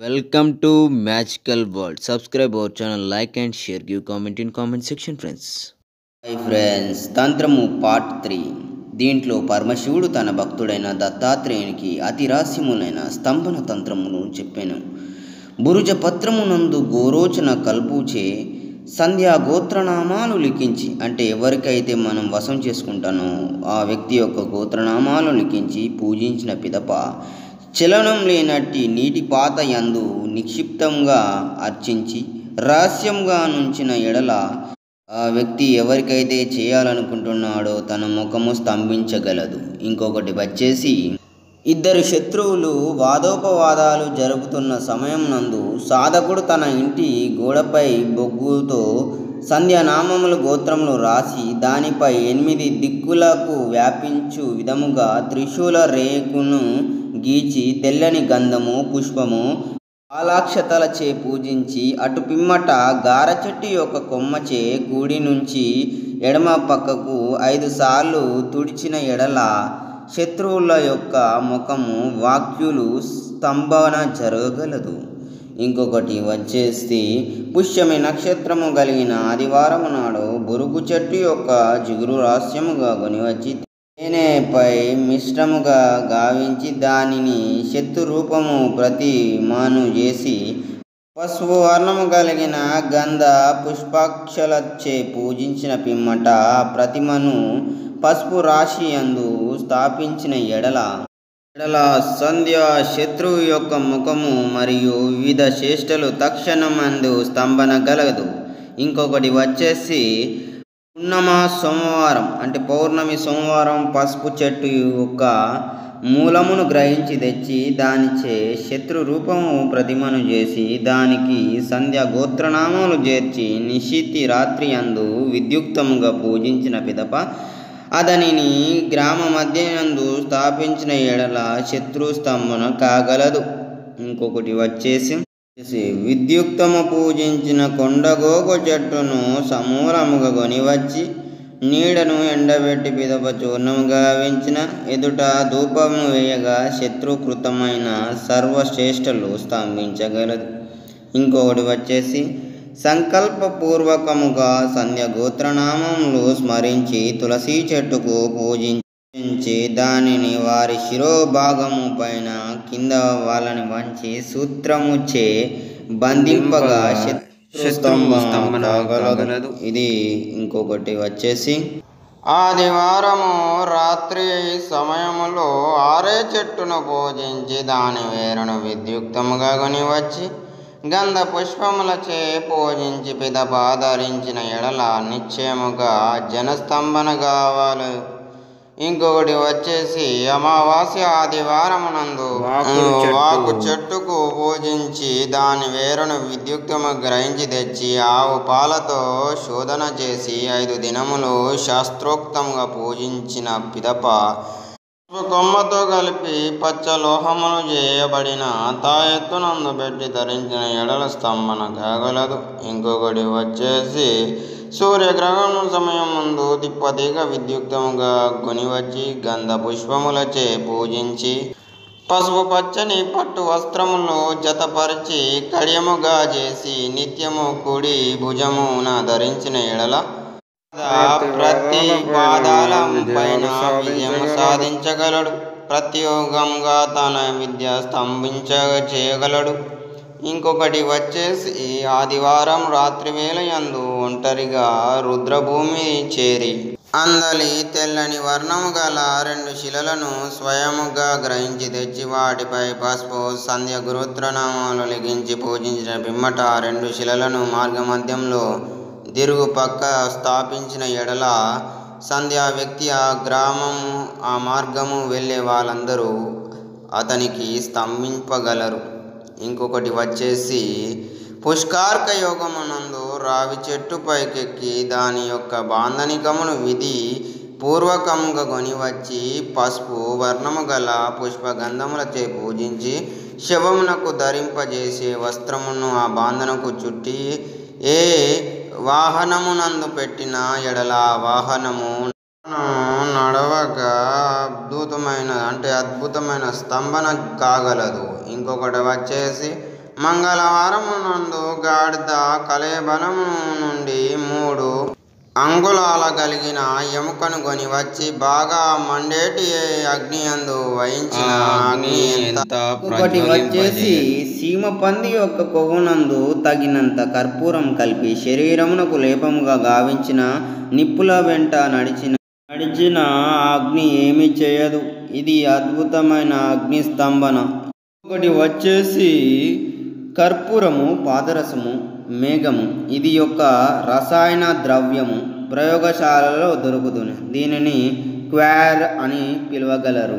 Welcome to magical world subscribe our channel like and share give comment in comment section friends hi friends తంత్రము part three దీంట్లో పరమశివుడు తన భక్తుడైన దత్తాత్రేయునికి అతి రహస్యములైన స్తంభన తంత్రమును చెప్పాను. బురుజ పత్రమునందు గోరోచన కల్పుచే సంధ్యా గోత్రనామాలు లిఖించి అంటే ఎవరికైతే మనం వశం చేసుకుంటానో ఆ వ్యక్తి యొక్క గోత్రనామాలు లిఖించి పూజించిన పిదప చలనం లేనట్టి నీటి పాత యందు నిక్షిప్తంగా అర్చించి రహస్యంగా నుంచిన ఎడల ఆ వ్యక్తి ఎవరికైతే చేయాలనుకుంటున్నాడో తన ముఖము స్తంభించగలదు. ఇంకొకటి వచ్చేసి ఇద్దరు శత్రువులు వాదోపవాదాలు జరుపుతున్న సమయం నందు సాధకుడు తన ఇంటి గోడపై బొగ్గుతో సంధ్యానామములు గోత్రములు రాసి దానిపై ఎనిమిది దిక్కులకు వ్యాపించు విధముగా త్రిశూల రేకును గీచి తెల్లని గంధము పుష్పము పాలాక్షతలచే పూజించి అటు పిమ్మట గార చెట్టు యొక్క కొమ్మచే గుడి నుంచి ఎడమ పక్కకు ఐదు సార్లు తుడిచిన ఎడల శత్రువుల యొక్క ముఖము వాక్యులు స్తంభన జరగగలదు. ఇంకొకటి వచ్చేసి పుష్యమి నక్షత్రము కలిగిన ఆదివారం నాడు బురుగు చెట్టు యొక్క జిగురు రహస్యముగా కొనివచ్చి తేనెపై మిశ్రముగా గావించి దానిని శత్రు రూపము ప్రతిమాను చేసి పసుపు వర్ణము కలిగిన గంధ పుష్పాక్షలచే పూజించిన పిమ్మట ప్రతిమను పసుపు రాశి అందు స్థాపించిన ఎడల ఎడల సంధ్య శత్రువు యొక్క ముఖము మరియు వివిధ చేష్టలు తక్షణమందు స్తంభన కలగదు ఇంకొకటి వచ్చేసి పున్నమ సోమవారం అంటే పౌర్ణమి సోమవారం పసుపు చెట్టు యొక్క మూలమును గ్రహించి తెచ్చి దానిచే శత్రు రూపము ప్రతిమను చేసి దానికి సంధ్య గోత్రనామాలు చేర్చి నిశీతి రాత్రి అందు విద్యుక్తముగా పూజించిన పిదప అతనిని గ్రామ మధ్యనందు స్థాపించిన ఎడల శత్రు స్తంభన కాగలదు. ఇంకొకటి వచ్చేసి విద్యుక్తము పూజించిన కొండగోగు చెట్టును సమూలముగా కొనివచ్చి నీడను ఎండబెట్టి పిదప చూర్ణము గావించిన ఎదుట ధూపము వేయగా శత్రుకృతమైన సర్వశ్రేష్ఠలు స్తంభించగలదు ఇంకొకటి వచ్చేసి సంకల్పపూర్వకముగా సంధ్య గోత్రనామములు స్మరించి తులసి చెట్టుకు పూజించి దానిని వారి శిరోభాగము పైన కింద వాళ్ళని వంచి సూత్రముచే బంధింపగా శత్రుస్తంభన కాగలదు ఇది ఇంకొకటి వచ్చేసి ఆదివారము రాత్రి సమయములో ఆరే చెట్టును పూజించి దాని వేరును విద్యుక్తముగా కొని వచ్చి గంధ పుష్పములచే పూజించి పిదప ధరించిన ఎడల నిశ్చయముగా జనస్తంభన కావాలి. ఇంకొకటి వచ్చేసి అమావాస్య ఆదివారమునందు వాకు చెట్టుకు పూజించి దాని వేరును విద్యుక్తము గ్రహించి తెచ్చి ఆవు పాలతో శోధన చేసి ఐదు దినములు శాస్త్రోక్తంగా పూజించిన పిదప కొమ్మతో కలిపి పచ్చ లోహములు చేయబడిన తాయెత్తునందు పెట్టి ధరించిన ఎడల స్తంభన కాగలదు ఇంకొకటి వచ్చేసి సూర్యగ్రహణం సమయం ముందు తిప్పతిగా విద్యుక్తముగా కొనివచ్చి గంధ పుష్పములచే పూజించి పసుపు పచ్చని పట్టు వస్త్రములు జతపరిచి కడియముగా చేసి నిత్యము కుడి భుజమున ధరించిన ఎడల ప్రతి పాదాల పైన విజయం సాధించగలడు. ప్రతియోగంగా తన విద్య స్తంభించ చేయగలడు ఇంకొకటి వచ్చేసి ఆదివారం రాత్రి వేళ యందు ఒంటరిగా రుద్రభూమి చేరి అందలి తెల్లని వర్ణము గల రెండు శిలలను స్వయముగా గ్రహించి తెచ్చి వాటిపై పసుపు సంధ్య గురుత్రనామాలు లిఖించి పూజించిన పిమ్మట రెండు శిలలను మార్గమధ్యంలో దిరుగు పక్క స్థాపించిన ఎడల సంధ్యా వ్యక్తి ఆ గ్రామము ఆ మార్గము వెళ్ళే వాళ్ళందరూ అతనికి స్తంభింపగలరు. ఇంకొకటి వచ్చేసి పుష్కార్క యోగమునందు రావి చెట్టు పైకెక్కి దాని యొక్క బాంధనికమును విధి పూర్వకంగా కొనివచ్చి పసుపు వర్ణము గల పుష్పగంధములచే పూజించి శవమునకు ధరింపజేసే వస్త్రమును ఆ బాంధనకు చుట్టి ఏ వాహనమునందు పెట్టిన ఎడల వాహనము నడవక అద్భుతమైన అంటే అద్భుతమైన స్తంభన కాగలదు. ఇంకొకటి వచ్చేసి మంగళవారం నందు గాడిద కలేబలము నుండి మూడు అంగుళాల కలిగిన ఎముకను కొని వచ్చి బాగా మండేటి అగ్ని అందు వహించిన అగ్ని ఒకటి వచ్చేసి సీమ పంది యొక్క కొవ్వునందు తగినంత కర్పూరం కలిపి శరీరమునకు లేపముగా గావించిన నిప్పుల వెంట నడిచిన నడిచిన అగ్ని ఏమి చేయదు. ఇది అద్భుతమైన అగ్ని స్తంభన ఒకటి వచ్చేసి కర్పూరము పాదరసము మేఘము ఇది యొక్క రసాయన ద్రవ్యము ప్రయోగశాలలో దొరుకుతుంది. దీనిని క్వార్ అని పిలవగలరు.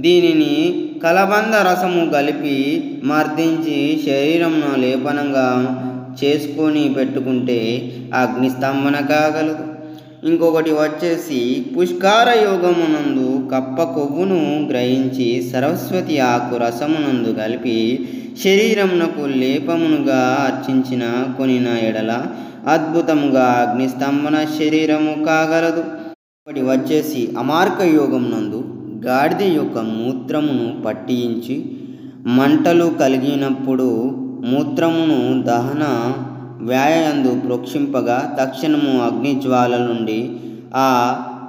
దీనిని కలబంద రసము కలిపి మర్దించి శరీరంను లేపనంగా చేసుకొని పెట్టుకుంటే అగ్నిస్తంభన కాగలదు. ఇంకొకటి వచ్చేసి పుష్కార యోగమునందు కప్ప కొవ్వును గ్రహించి సరస్వతి ఆకు రసమునందు కలిపి శరీరమునకు లేపమునుగా అర్చించిన కొనిన ఎడల అద్భుతముగా అగ్నిస్తంభన శరీరము కాగలదు. ఒకటి వచ్చేసి అమార్క యోగం నందు గాడిద యొక్క మూత్రమును పట్టించి మంటలు కలిగినప్పుడు మూత్రమును దహన వ్యాయందు ప్రోక్షింపగా తక్షణము అగ్ని జ్వాల నుండి ఆ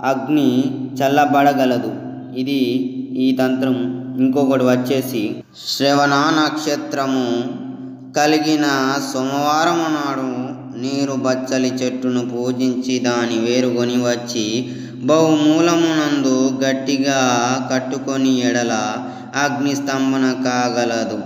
అగ్ని చల్లబడగలదు. ఇది ఈ తంత్రం ఇంకొకటి వచ్చేసి శ్రవణ నక్షత్రము కలిగిన సోమవారం నాడు నీరు బచ్చలి చెట్టును పూజించి దాని వేరుకొని వచ్చి బహుమూలమునందు గట్టిగా కట్టుకొని ఎడల అగ్నిస్తంభన కాగలదు.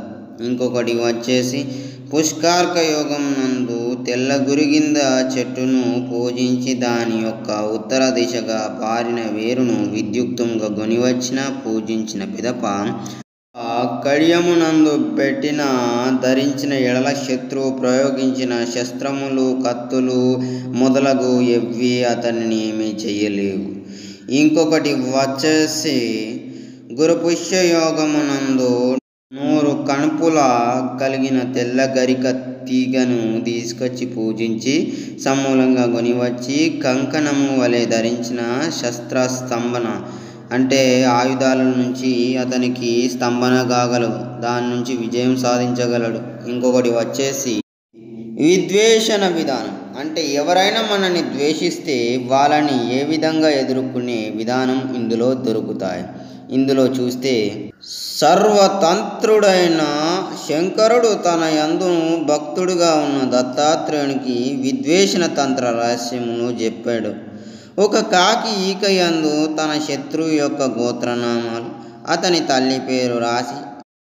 ఇంకొకటి వచ్చేసి పుష్కార్క యోగం నందు తెల్ల గురిగింద చెట్టును పూజించి దాని యొక్క ఉత్తర దిశగా పారిన వేరును విద్యుక్తంగా గొనివచ్చిన పూజించిన పిదప కడియమునందు పెట్టిన ధరించిన ఎడల శత్రువు ప్రయోగించిన శస్త్రములు కత్తులు మొదలగు ఎవ్వి అతన్ని ఏమీ చేయలేవు ఇంకొకటి వచ్చేసి గురుపుష్య యోగమునందు నూరు కణుపుల కలిగిన తెల్ల గరిక తీగను తీసుకొచ్చి పూజించి సమూలంగా కొనివచ్చి కంకణము వలె ధరించిన శస్త్ర స్తంభన అంటే ఆయుధాల నుంచి అతనికి స్తంభన కాగలవు. దాని నుంచి విజయం సాధించగలడు. ఇంకొకటి వచ్చేసి విద్వేషణ విధానం. అంటే ఎవరైనా మనల్ని ద్వేషిస్తే వాళ్ళని ఏ విధంగా ఎదుర్కొనే విధానం ఇందులో దొరుకుతాయి. ఇందులో చూస్తే సర్వతంత్రుడైన శంకరుడు తన యందును భక్తుడుగా ఉన్న దత్తాత్రేయునికి విద్వేషణ తంత్ర రహస్యమును చెప్పాడు. ఒక కాకి ఈక యందు తన శత్రువు యొక్క గోత్రనామాలు అతని తల్లి పేరు రాసి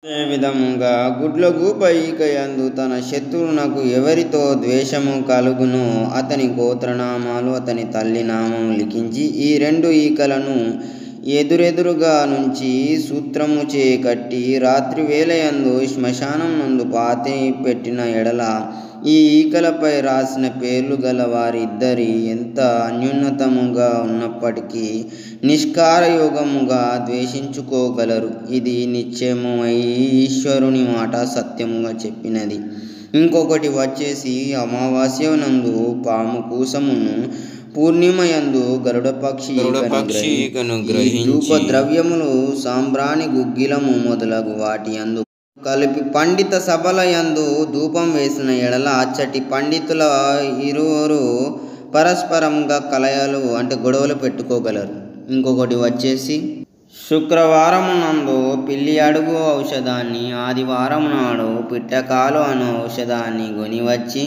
అదే విధముగా గుడ్లగూప ఈక యందు తన శత్రువునకు ఎవరితో ద్వేషము కలుగునో అతని గోత్రనామాలు అతని తల్లి నామం లిఖించి ఈ రెండు ఈకలను ఎదురెదురుగా నుంచి సూత్రము చే కట్టి రాత్రి వేలయందు శ్మశానం నందు పాతి పెట్టిన ఎడల ఈ ఈకలపై రాసిన పేర్లు గల వారిద్దరి ఎంత అన్యున్నతముగా ఉన్నప్పటికీ నిష్కారయోగముగా ద్వేషించుకోగలరు. ఇది నిశ్చయమై ఈశ్వరుని మాట సత్యముగా చెప్పినది. ఇంకొకటి వచ్చేసి అమావాస్య నందు పాము కూసమును పూర్ణిమయందు గరుడ పక్షి గరుడపక్షి ద్రవ్యములు సాంబ్రాణి గుగ్గిలము మొదలగు వాటి యందు కలిపి పండిత సభల యందు ధూపం వేసిన ఎడల అచ్చటి పండితుల ఇరువురు పరస్పరంగా కలయాలు అంటే గొడవలు పెట్టుకోగలరు. ఇంకొకటి వచ్చేసి శుక్రవారం నందు పిల్లి అడుగు ఔషధాన్ని ఆదివారం నాడు పిట్టకాలు అను ఔషధాన్ని కొనివచ్చి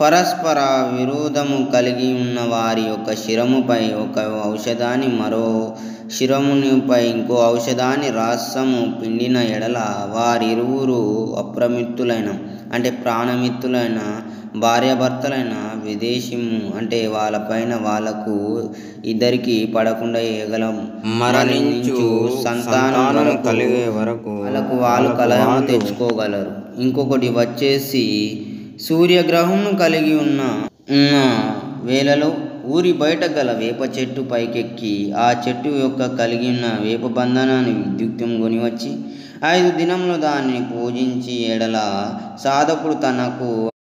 పరస్పర విరోధము కలిగి ఉన్న వారి యొక్క శిరముపై ఒక ఔషధాన్ని మరో శిరమునిపై ఇంకో ఔషధాన్ని రాసము పిండిన ఎడల వారిరువురు అప్రమిత్తులైన అంటే ప్రాణమిత్తులైన భార్యాభర్తలైన విదేశీము అంటే వాళ్ళపైన వాళ్ళకు ఇద్దరికి పడకుండా ఏగలం. మరణించు సంతానము కలిగే వరకు వాళ్ళకు వాళ్ళు కలహము తెచ్చుకోగలరు. ఇంకొకటి వచ్చేసి సూర్యగ్రహం కలిగి ఉన్న ఉన్న వేళలో ఊరి బయట గల వేప చెట్టు పైకెక్కి ఆ చెట్టు యొక్క కలిగి ఉన్న వేప బంధనాన్ని విద్యుక్తం కొనివచ్చి ఐదు దినములు దాన్ని పూజించి ఎడల సాధకుడు తనకు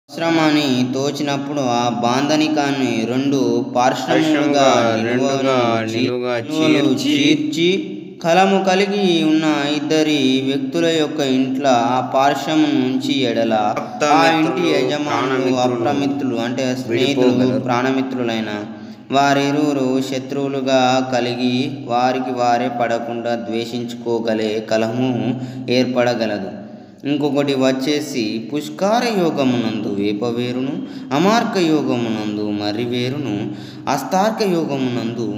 అవసరమని తోచినప్పుడు ఆ బాంధనికాన్ని రెండు పార్శ్వములుగా నిలువుగా చీర్చి కలము కలిగి ఉన్న ఇద్దరి వ్యక్తుల యొక్క ఇంట్ల ఆ పార్శ్వము నుంచి ఎడల ఆ ఇంటి యజమానులు అప్రమిత్రులు అంటే స్నేహితులు ప్రాణమిత్రులైన వారిరువురు శత్రువులుగా కలిగి వారికి వారే పడకుండా ద్వేషించుకోగలే కలహము ఏర్పడగలదు. ఇంకొకటి వచ్చేసి పుష్కార యోగమునందు వేపవేరును అమార్క యోగమునందు మర్రి వేరును అస్తార్క యోగమునందు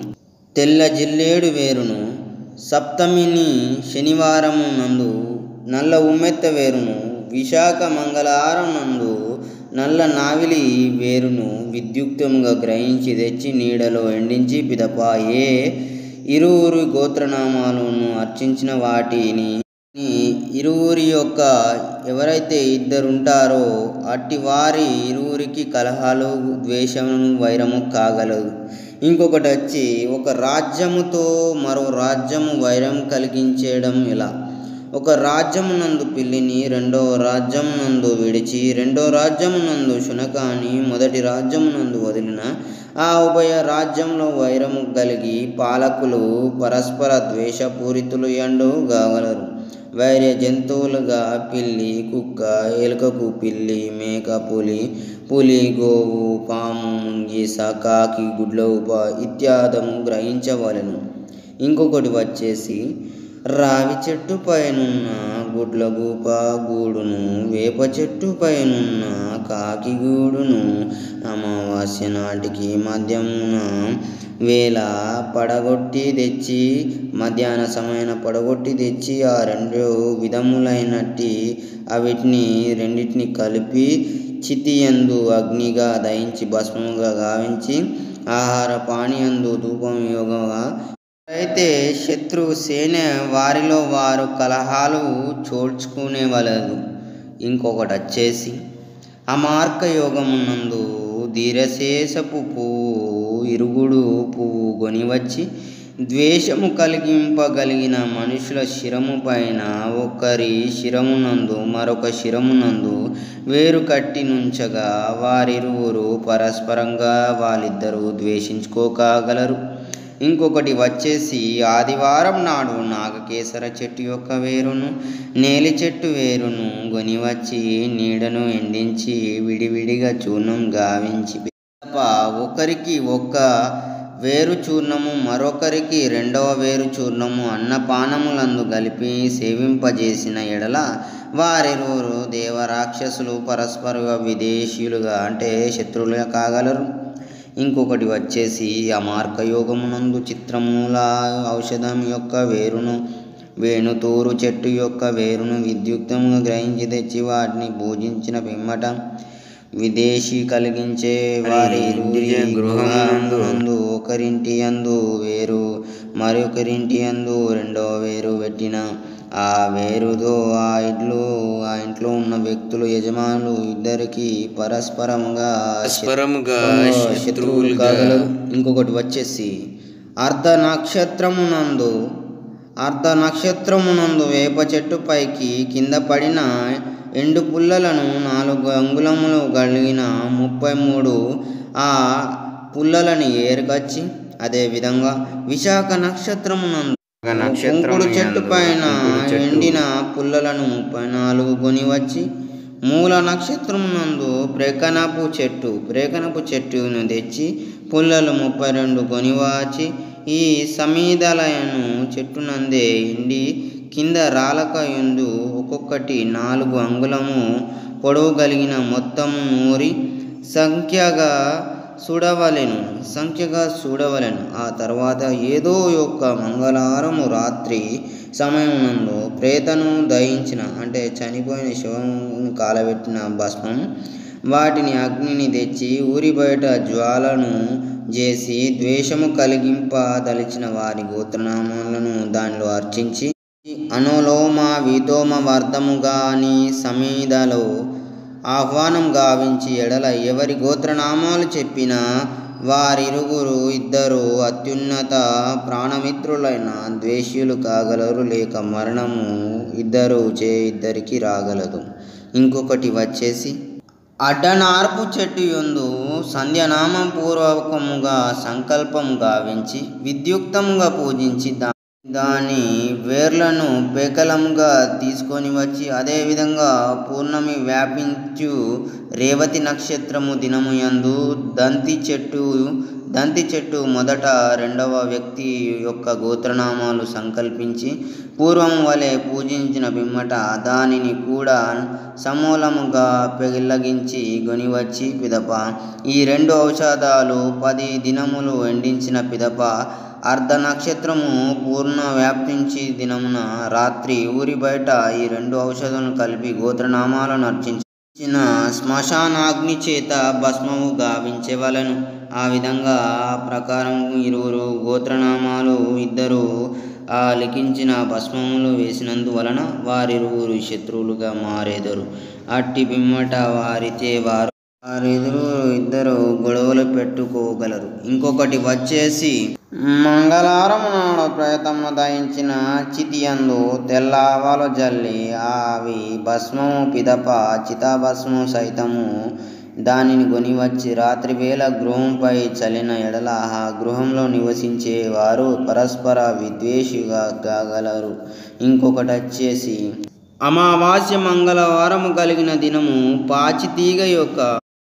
తెల్ల జిల్లేడు వేరును సప్తమిని శనివారము నందు నల్ల ఉమ్మెత్త వేరును విశాఖ మంగళవారం నందు నల్ల నావిలి వేరును విద్యుక్తముగా గ్రహించి తెచ్చి నీడలో ఎండించి పిదప ఏ ఇరువురి గోత్రనామాలను అర్చించిన వాటిని ఇరువురి యొక్క ఎవరైతే ఇద్దరుంటారో అట్టి వారి ఇరువురికి కలహాలు ద్వేషము వైరము కాగలదు. ఇంకొకటి వచ్చి ఒక రాజ్యముతో మరో రాజ్యము వైరం కలిగించేయడం ఇలా ఒక రాజ్యమునందు పిల్లిని రెండవ రాజ్యమునందు విడిచి రెండో రాజ్యమునందు శునకాని మొదటి రాజ్యమునందు వదిలిన ఆ ఉభయ రాజ్యంలో వైరము కలిగి పాలకులు పరస్పర ద్వేషపూరితులు ఎండు కాగలరు. వైర్య జంతువులుగా పిల్లి కుక్క ఎలుకకు పిల్లి మేక పులి పులి గోవు పాము ముంగిస కాకి గుడ్లౌప ఇత్యాదము గ్రహించవలెను. ఇంకొకటి వచ్చేసి రావి చెట్టు పైనున్న గుడ్లగూప గూడును వేప చెట్టు పైనున్న కాకి గూడును అమావాస్య నాటికి మధ్యమున వేళ పడగొట్టి తెచ్చి మధ్యాహ్న సమయాన పడగొట్టి తెచ్చి ఆ రెండు విధములైనట్టి అవిటిని రెండింటిని కలిపి చితియందు అగ్నిగా దహించి భస్మముగా గావించి ఆహార పానీయందు ధూపం యోగంగా అయితే శత్రు సేన వారిలో వారు కలహాలు చోడ్చుకునేవలదు ఇంకొకటి వచ్చేసి అమార్క యోగమునందు ధీరశేషపు పువ్వు ఇరుగుడు పువ్వు కొనివచ్చి ద్వేషము కలిగింపగలిగిన మనుషుల శిరము పైన ఒకరి శిరమునందు మరొక శిరమునందు వేరు కట్టి నుంచగా వారిరువురు పరస్పరంగా వాళ్ళిద్దరూ ద్వేషించుకోగలరు ఇంకొకటి వచ్చేసి ఆదివారం నాడు నాగకేసర చెట్టు యొక్క వేరును నేలి చెట్టు వేరును గొనివచ్చి నీడను ఎండించి విడివిడిగా చూర్ణం గావించి తప్ప ఒకరికి ఒక్క వేరు చూర్ణము మరొకరికి రెండవ వేరు చూర్ణము అన్నపానములందు కలిపి సేవింపజేసిన ఎడల వారిరువురు దేవరాక్షసులు పరస్పర విదేశీయులుగా అంటే శత్రువులుగా కాగలరు. ఇంకొకటి వచ్చేసి అమార్క యోగమునందు చిత్రమూల ఔషధం యొక్క వేరును వేణుతూరు చెట్టు యొక్క వేరును విద్యుక్తముగా గ్రహించి తెచ్చి వాటిని పూజించిన పిమ్మట విదేశీ కలిగించే వారి గృహమునందు. ఒకరింటి అందు వేరు మరొకరింటి అందు రెండవ వేరు పెట్టిన. ఆ వేరుతో ఆ ఇంట్లో ఆ ఇంట్లో ఉన్న వ్యక్తులు యజమానులు ఇద్దరికి పరస్పరముగా పరస్పరముగా శత్రువులు కాగలరు ఇంకొకటి వచ్చేసి అర్ధ నక్షత్రమునందు అర్ధ నక్షత్రమునందు వేప చెట్టు పైకి కింద పడిన ఎండు పుల్లలను నాలుగు అంగుళములు కలిగిన ముప్పై మూడు ఆ పుల్లలని ఏరుకొచ్చి అదేవిధంగా విశాఖ నక్షత్రమునందు కుంకుడు చెట్టు పైన ఎండిన పుల్లలను ముప్పై నాలుగు కొని వచ్చి మూల నక్షత్రమునందు ప్రేకనపు చెట్టు ప్రేకనపు చెట్టును తెచ్చి పుల్లలు ముప్పై రెండు కొనివాచి ఈ సమీదలయను చెట్టునందే ఎండి కింద రాలక ఎందు ఒక్కొక్కటి నాలుగు అంగుళము పొడవు కలిగిన మొత్తం నూరి సంఖ్యగా చూడవలెను సంఖ్యగా చూడవలెను. ఆ తర్వాత ఏదో యొక్క మంగళవారము రాత్రి సమయమునందు ప్రేతను దహించిన అంటే చనిపోయిన శవం కాలబెట్టిన భస్మం వాటిని అగ్నిని తెచ్చి ఊరి బయట జ్వాలను చేసి ద్వేషము కలిగింపదలిచిన వారి గోత్రనామాలను దానిలో అర్చించి అనులోమ వితోమ వర్ధముగాని సమీదలో ఆహ్వానం గావించి ఎడల ఎవరి గోత్రనామాలు చెప్పినా వారిరుగురు ఇద్దరు అత్యున్నత ప్రాణమిత్రులైన ద్వేష్యులు కాగలరు లేక మరణము ఇద్దరు చే ఇద్దరికి రాగలదు. ఇంకొకటి వచ్చేసి అడ్డనార్పు చెట్టు యందు సంధ్యనామం పూర్వకముగా సంకల్పం గావించి విద్యుక్తముగా పూజించి దా దాని వేర్లను పేకలంగా తీసుకొని వచ్చి అదేవిధంగా పూర్ణమి వ్యాపించు రేవతి నక్షత్రము దినము యందు దంతి చెట్టు దంతి చెట్టు మొదట రెండవ వ్యక్తి యొక్క గోత్రనామాలు సంకల్పించి పూర్వం వలె పూజించిన పిమ్మట దానిని కూడా సమూలముగా పెగిల్లగించి గొనివచ్చి పిదప ఈ రెండు ఔషధాలు పది దినములు ఎండించిన పిదప అర్ధ నక్షత్రము పూర్ణ వ్యాప్తించి దినమున రాత్రి ఊరి బయట ఈ రెండు ఔషధులను కలిపి గోత్రనామాలను అర్చించిన శ్మశానాగ్ని చేత భస్మము గావించవలను. ఆ విధంగా ఆ ప్రకారం ఇరువురు గోత్రనామాలు ఇద్దరు ఆ లిఖించిన భస్మములు వేసినందువలన వారిరువురు శత్రువులుగా మారేదరు. అట్టి పిమ్మట వారితే వారు వారిద్దరు ఇద్దరు గొడవలు పెట్టుకోగలరు. ఇంకొకటి వచ్చేసి మంగళవారం నాడు ప్రయత్నం దయించిన చితియందు తెల్లవాలు జల్లి అవి భస్మము పిదప చితాభస్మము సైతము దానిని కొనివచ్చి రాత్రి వేళ గృహంపై చలిన ఎడల ఆ గృహంలో నివసించే వారు పరస్పర విద్వేషిగా కాగలరు. ఇంకొకటి వచ్చేసి అమావాస్య మంగళవారము కలిగిన దినము పాచితీగ యొక్క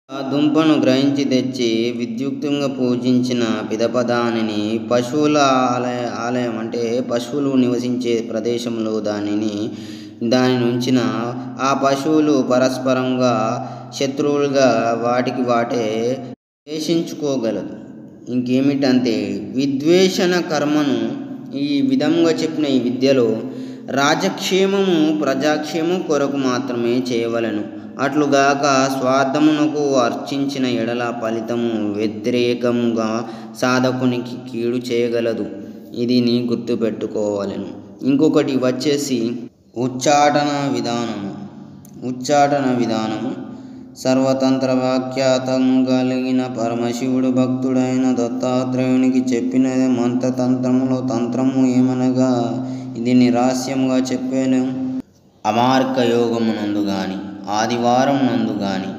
ఆ దుంపను గ్రహించి తెచ్చి విద్యుక్తంగా పూజించిన పిదప దానిని పశువుల ఆలయ ఆలయం అంటే పశువులు నివసించే ప్రదేశంలో దానిని దాని నుంచిన ఆ పశువులు పరస్పరంగా శత్రువులుగా వాటికి వాటే ద్వేషించుకోగలదు. ఇంకేమిటంటే విద్వేషణ కర్మను ఈ విధంగా చెప్పిన ఈ విద్యలో రాజక్షేమము ప్రజాక్షేమం కొరకు మాత్రమే చేయవలను. అట్లుగాక స్వార్థమునకు అర్చించిన ఎడల ఫలితము వ్యతిరేకముగా సాధకునికి కీడు చేయగలదు. ఇది నీ గుర్తుపెట్టుకోవాలను ఇంకొకటి వచ్చేసి ఉచ్చాటన విధానము. ఉచ్చాటన విధానము. సర్వతంత్ర వ్యాఖ్యాతం కలిగిన పరమశివుడు భక్తుడైన దత్తాత్రేయునికి చెప్పినది మంత్రతంత్రములో తంత్రము ఏమనగా ఇది నిరాస్యముగా చెప్పాను. అమార్క యోగమునందు గాని ఆదివారం నందు గాని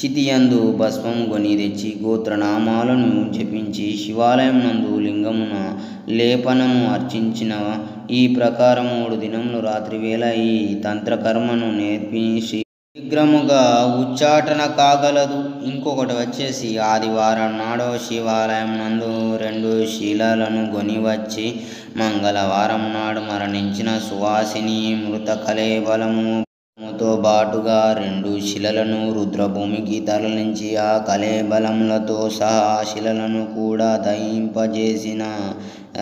చితియందు భస్మం కొని తెచ్చి గోత్రనామాలను జపించి శివాలయం నందు లింగమున లేపనము అర్చించిన ఈ ప్రకారం మూడు దినములు రాత్రి వేళ ఈ తంత్రకర్మను నేర్పించి శీఘ్రముగా ఉచ్చాటన కాగలదు. ఇంకొకటి వచ్చేసి ఆదివారం నాడు శివాలయం నందు రెండు శీలాలను గొనివచ్చి మంగళవారం నాడు మరణించిన సువాసిని మృత కలేబలము తో బాటుగా రెండు శిలలను రుద్రభూమికి తరలించి ఆ కలేబలములతో సహా శిలలను కూడా దయింపజేసిన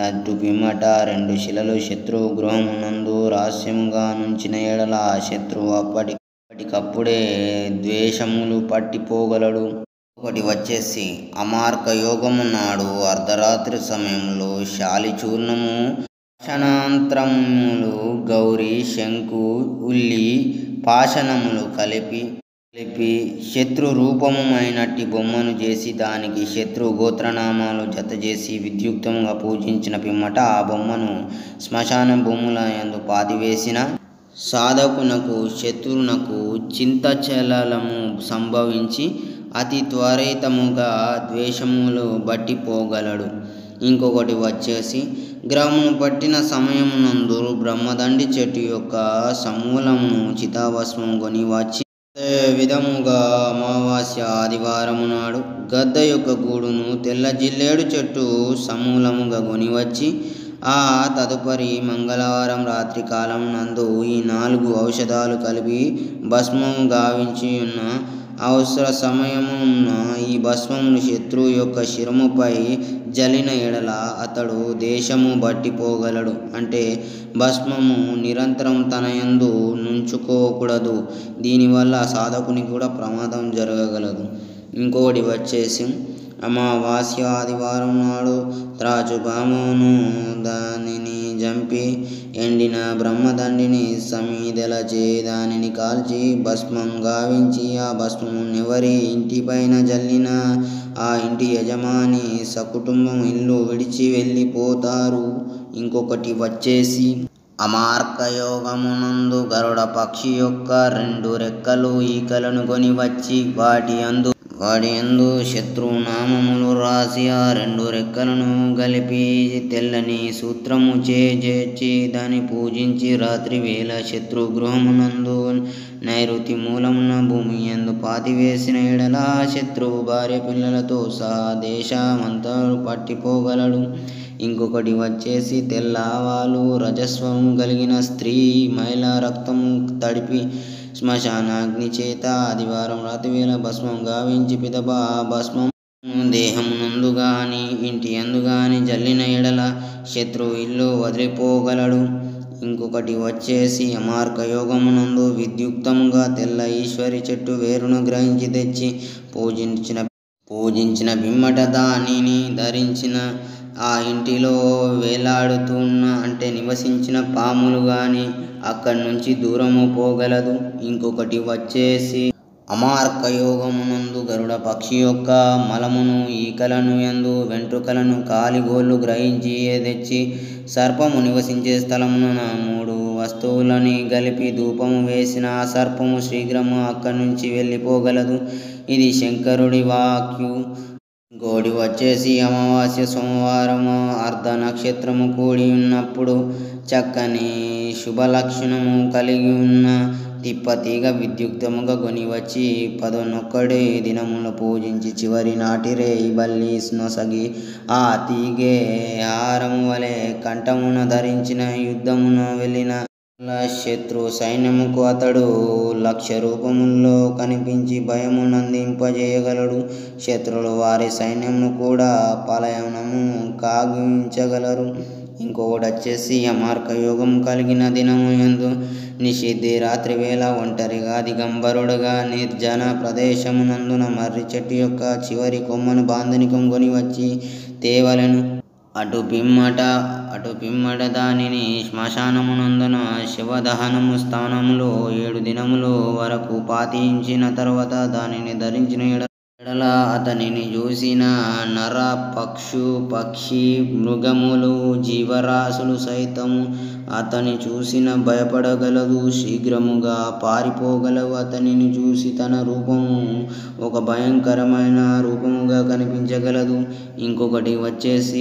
అటు పిమ్మట రెండు శిలలు శత్రువు గృహమునందు రహస్యముగా నుంచిన ఎడల శత్రువు అప్పటి అప్పటికప్పుడే ద్వేషములు పట్టిపోగలడు. ఒకటి వచ్చేసి అమార్క యోగమున్నాడు నాడు అర్ధరాత్రి సమయంలో శాలిచూర్ణము పాషణాంతరములు గౌరీ శంకు ఉల్లి పాషణములు కలిపి కలిపి శత్రు రూపముమైనట్టి బొమ్మను చేసి దానికి శత్రు గోత్రనామాలు జత చేసి విద్యుక్తంగా పూజించిన పిమ్మట ఆ బొమ్మను శ్మశాన భూముల యందు పాతివేసిన సాధకునకు శత్రువునకు చింతచలము సంభవించి అతి త్వరితముగా ద్వేషములు బట్టిపోగలడు. ఇంకొకటి వచ్చేసి గ్రామును పట్టిన సమయమునందు బ్రహ్మదండి చెట్టు యొక్క సమూలమును చితాభస్మం కొని వచ్చి విధముగా అమావాస్య ఆదివారము నాడు గద్ద యొక్క గూడును తెల్ల జిల్లేడు చెట్టు సమూలముగా కొనివచ్చి ఆ తదుపరి మంగళవారం రాత్రి కాలం నందు ఈ నాలుగు ఔషధాలు కలిపి భస్మము గావించి ఉన్న అవసర సమయమున్న ఈ భస్మమును శత్రువు యొక్క శిరముపై జలిన ఎడల అతడు దేశము బట్టిపోగలడు. అంటే భస్మము నిరంతరం తనయందు నుంచుకోకూడదు. దీనివల్ల సాధకునికి కూడా ప్రమాదం జరగగలదు. ఇంకోటి వచ్చేసి అమావాస్య ఆదివారం నాడు త్రాచుపామును దానిని చంపి ఎండిన బ్రహ్మదండిని సమీదలచే దానిని కాల్చి భస్మం గావించి ఆ భస్మం ఎవరి ఇంటిపైన జల్లిన ఆ ఇంటి యజమాని సకుటుంబం ఇల్లు విడిచి వెళ్ళిపోతారు. ఇంకొకటి వచ్చేసి అమార్కయోగమునందు గరుడ పక్షి యొక్క రెండు రెక్కలు ఈకలను కొని వచ్చి వాటి అందు వాడి యందు శత్రువు నామములు రాసి ఆ రెండు రెక్కలను కలిపి తెల్లని సూత్రము చేర్చి దాన్ని పూజించి రాత్రి వేళ శత్రు గృహమునందు నైరుతి మూలమున భూమి యందు పాతివేసిన ఎడల శత్రువు భార్య పిల్లలతో సహా దేశమంతా పట్టిపోగలడు. ఇంకొకటి వచ్చేసి తెల్ల ఆవాలు రజస్వం కలిగిన స్త్రీ మహిళ రక్తము తడిపి శ్మశానాగ్నిచేత ఆదివారం రాత్రివేళ భస్మం గావించి పిదప ఆ భస్మం. దేహమునందు గాని ఇంటి అందు గాని జల్లిన ఎడల శత్రువు ఇల్లు వదిలిపోగలడు. ఇంకొకటి వచ్చేసి అమార్క యోగమునందు విద్యుక్తముగా తెల్ల ఈశ్వరి చెట్టు వేరును గ్రహించి తెచ్చి పూజించిన పూజించిన బిమ్మట దానిని ధరించిన ఆ ఇంటిలో వేలాడుతున్న అంటే నివసించిన పాములు కానీ అక్కడి నుంచి దూరము పోగలదు. ఇంకొకటి వచ్చేసి అమార్క యోగమునందు గరుడ పక్షి యొక్క మలమును ఈకలను యందు వెంట్రుకలను కాలిగోళ్ళు గ్రహించి తెచ్చి సర్పము నివసించే స్థలమున మూడు వస్తువులని కలిపి ధూపము వేసిన ఆ సర్పము శీఘ్రము అక్కడి నుంచి వెళ్ళిపోగలదు. ఇది శంకరుడి వాక్యు గోడి వచ్చేసి అమావాస్య సోమవారము అర్ధ నక్షత్రము కూడి ఉన్నప్పుడు చక్కని శుభ లక్షణము కలిగి ఉన్న తిప్పతీగ విద్యుక్తముగా కొని వచ్చి పదనొక్కడే దినములు పూజించి చివరి నాటిరే బల్లి నొసగి ఆ తీగే హారము వలె కంఠమున ధరించిన యుద్ధమున వెళ్ళిన శత్రు సైన్యముకు అతడు లక్ష రూపముల్లో కనిపించి భయము నందింపజేయగలడు. శత్రులు వారి సైన్యమును కూడా పలయనము కాగించగలరు. ఇంకొకటి వచ్చేసి అమార్క యోగం కలిగిన దినము యందు నిషిద్ధి రాత్రి వేళ ఒంటరిగా దిగంబరుడుగా నిర్జన ప్రదేశమునందున మర్రి చెట్టు యొక్క చివరి కొమ్మను బాంధనికం కొని వచ్చి తేవలను. అటు పిమ్మట అటు పిమ్మట దానిని శ్మశానమునందున శివదహనము స్థానములో ఏడు దినములు వరకు పాతించిన తర్వాత దానిని ధరించిన ఎడ ఎడల అతనిని చూసిన నర పక్షు పక్షి మృగములు జీవరాశులు సైతము అతని చూసిన భయపడగలదు. శీఘ్రముగా పారిపోగలవు. అతనిని చూసి తన రూపము ఒక భయంకరమైన రూపముగా కనిపించగలదు. ఇంకొకటి వచ్చేసి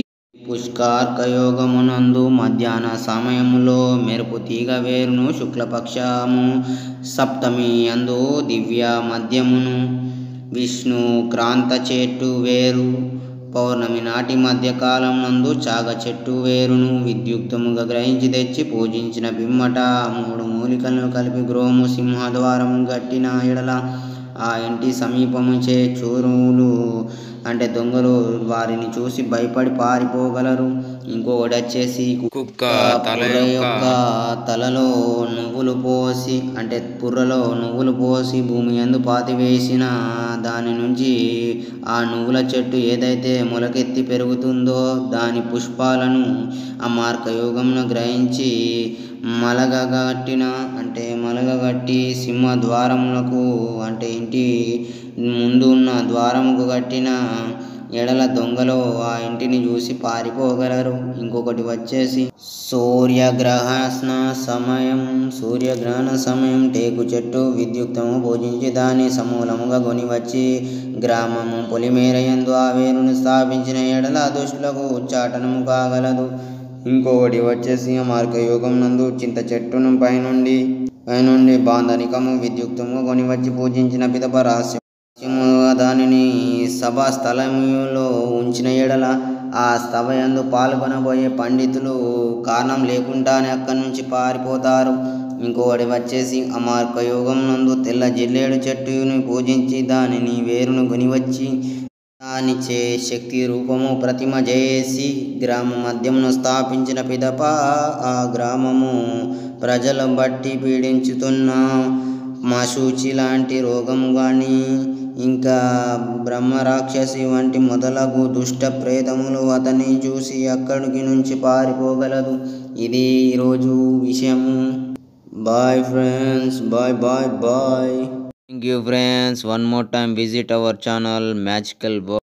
పుష్కార్క యోగమునందు మధ్యాహ్న సమయములో మెరుపు తీగ వేరును శుక్లపక్షము సప్తమి అందు దివ్య మద్యమును విష్ణు క్రాంత చెట్టు వేరు. పౌర్ణమి నాటి మధ్యకాలం నందు చాగ చెట్టు వేరును విద్యుక్తముగా గ్రహించి తెచ్చి పూజించిన పిమ్మట మూడు మూలికలను కలిపి గృహము సింహద్వారము గట్టిన ఎడల ఆ ఇంటి సమీపము చే చూరులు అంటే దొంగలు వారిని చూసి భయపడి పారిపోగలరు. ఇంకొకటి వచ్చేసి కుక్క తల యొక్క తలలో నువ్వులు పోసి అంటే పుర్రలో నువ్వులు పోసి భూమి యందు పాతివేసిన దాని నుంచి ఆ నువ్వుల చెట్టు ఏదైతే మొలకెత్తి పెరుగుతుందో దాని పుష్పాలను ఆ మార్గయోగంను గ్రహించి మలగగట్టిన అంటే మలగగట్టి సింహ ద్వారములకు అంటే ఇంటి ముందు ఉన్న ద్వారముకు కట్టిన ఎడల దొంగలు ఆ ఇంటిని చూసి పారిపోగలరు. ఇంకొకటి వచ్చేసి సూర్యగ్రహణ సమయం సూర్యగ్రహణ సమయం టేకు చెట్టు విద్యుక్తము పూజించి దాని సమూలముగా కొని వచ్చి గ్రామము పొలిమేరయందు ఆ వేరును స్థాపించిన ఎడల దుష్టులకు ఉచ్చాటనము కాగలదు. ఇంకొకటి వచ్చేసి మార్గయోగం నందు చింత చెట్టును పైనుండి పైనుండి బాంధనికము విద్యుక్తము కొని వచ్చి పూజించిన పిదప రహస్యం దానిని సభా స్థలములో ఉంచిన ఎడల ఆ సభ యందు పాల్గొనబోయే పండితులు కారణం లేకుండానే అక్కడి నుంచి పారిపోతారు. ఇంకొకటి వచ్చేసి అమార్క యోగం నందు తెల్ల జిల్లేడు చెట్టుని పూజించి దానిని వేరును కొనివచ్చి దానిచే శక్తి రూపము ప్రతిమ చేసి గ్రామ మధ్యమును స్థాపించిన పిదప ఆ గ్రామము ప్రజల బట్టి పీడించుతున్న మశూచి లాంటి రోగము కానీ ఇంకా బ్రహ్మరాక్షసి వంటి మొదలగు దుష్ట ప్రేతములు అతన్ని చూసి అక్కడికి నుంచి పారిపోగలదు. ఇది ఈరోజు విషయము. Bye friends bye bye bye thank you friends one more time visit our channel magical బో